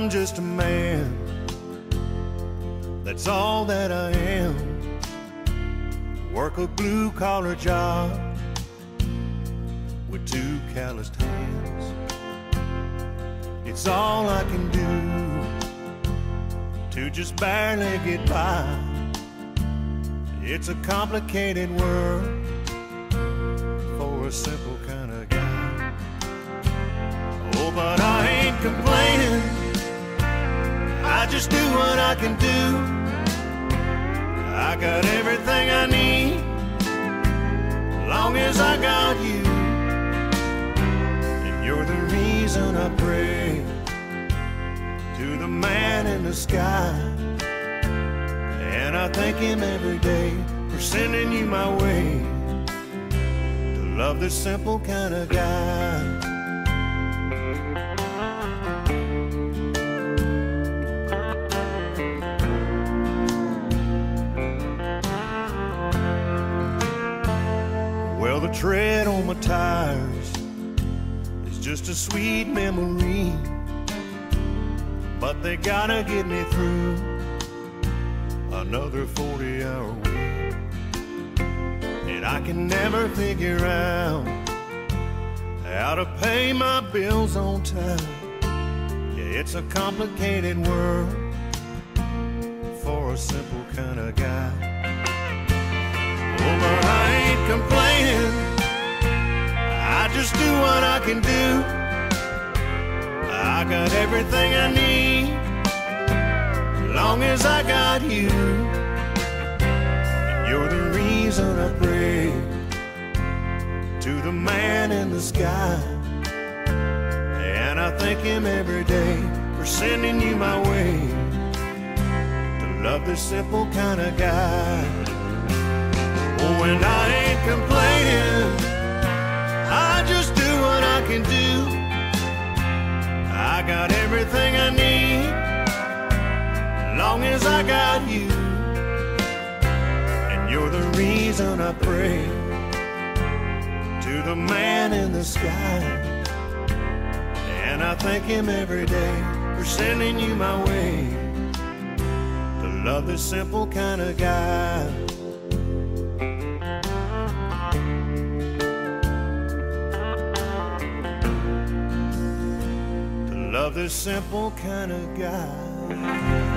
I'm just a man. That's all that I am. Work a blue collar job with two calloused hands. It's all I can do to just barely get by. It's a complicated world for a simple kind of guy. Oh, but I ain't complaining. I just do what I can do. I got everything I need, long as I got you. And you're the reason I pray to the man in the sky. And I thank him every day for sending you my way to love this simple kind of guy. Tread on my tires is just a sweet memory, but they gotta get me through another 40 hour week. And I can never figure out how to pay my bills on time. Yeah, it's a complicated world for a simple kind of just do what I can do. I got everything I need, long as I got you. You're the reason I pray to the man in the sky. And I thank him every day for sending you my way to love this simple kind of guy. Oh, and I can do. I got everything I need, long as I got you. And you're the reason I pray to the man in the sky. And I thank him every day for sending you my way to love this simple kind of guy. This simple kind of guy.